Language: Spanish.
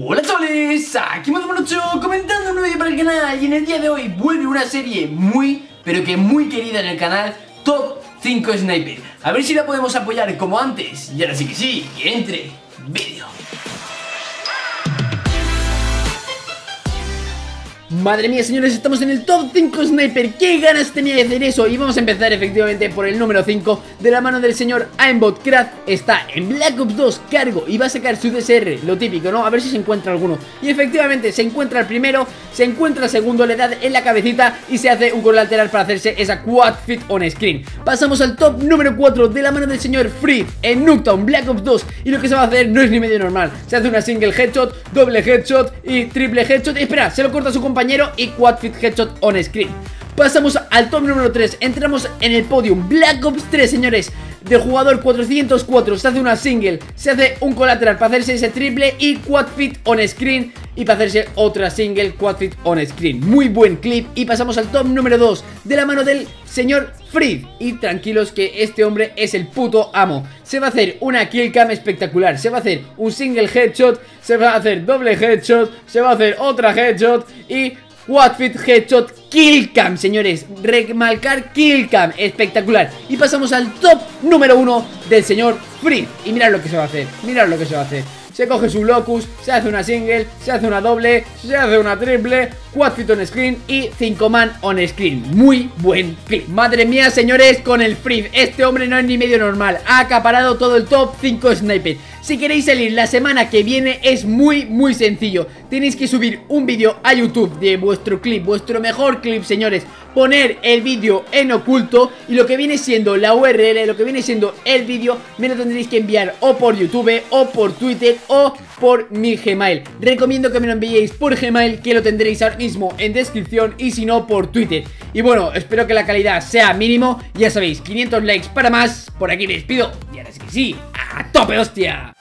Hola chavales, aquí Monocho comentando un nuevo vídeo para el canal y en el día de hoy vuelve una serie muy, pero que muy querida en el canal, Top 5 Sniper. A ver si la podemos apoyar como antes y ahora sí que sí, que entre vídeo. Madre mía, señores, estamos en el top 5 Sniper. ¡Qué ganas tenía de hacer eso! Y vamos a empezar efectivamente por el número 5 De la mano del señor Aimbot Craft Está en Black Ops 2 cargo y va a sacar su DSR Lo típico, ¿no? A ver si se encuentra alguno. Y efectivamente se encuentra el primero Se encuentra el segundo, le da en la cabecita Y se hace un colateral para hacerse esa quad fit on screen. Pasamos al top número 4 De la mano del señor Free en Nuketown Black Ops 2 Y lo que se va a hacer no es ni medio normal. Se hace una single headshot, doble headshot y triple headshot. Espera, se lo corta a su compañero y quad fit headshot on screen. Pasamos al top número 3, entramos en el podium. Black Ops 3, señores. Del jugador 404, se hace una single. Se hace un colateral para hacerse ese triple Y quad fit on screen. Y para hacerse otra single quad fit on screen. Muy buen clip. Y pasamos al top número 2 De la mano del señor Fried Y tranquilos que este hombre es el puto amo. Se va a hacer una kill cam espectacular. Se va a hacer un single headshot. Se va a hacer doble headshot. Se va a hacer otra headshot. Y Fit Headshot Killcam, señores Remarcar Killcam, espectacular Y pasamos al top número uno del señor Free Y mirad lo que se va a hacer Mirad lo que se va a hacer se coge su locus, se hace una single, se hace una doble, se hace una triple, 4 fit on screen y 5 man on screen. Muy buen clip. Madre mía, señores, con el free. Este hombre no es ni medio normal. Ha acaparado todo el top 5 sniper. Si queréis salir la semana que viene es muy muy sencillo. Tenéis que subir un vídeo a YouTube de vuestro clip, vuestro mejor clip señores. Poner el vídeo en oculto y lo que viene siendo la URL, lo que viene siendo el vídeo Me lo tendréis que enviar o por YouTube o por Twitter o por mi Gmail. Recomiendo que me lo enviéis por Gmail que lo tendréis ahora mismo en descripción y si no por Twitter. Y bueno, espero que la calidad sea mínimo. Ya sabéis, 500 likes para más. Por aquí me despido y ahora sí que sí, a tope hostia